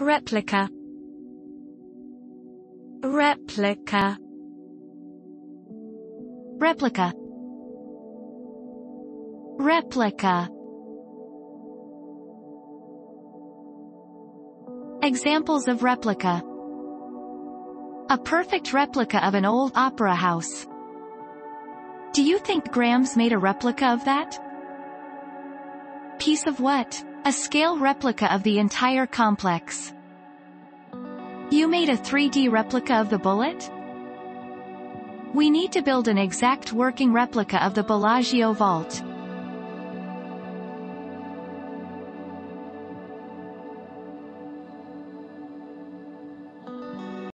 Replica. Replica. Replica. Replica. Examples of replica. A perfect replica of an old opera house. Do you think Grams made a replica of that? Piece of what? A scale replica of the entire complex. You made a 3D replica of the bullet? We need to build an exact working replica of the Bellagio vault.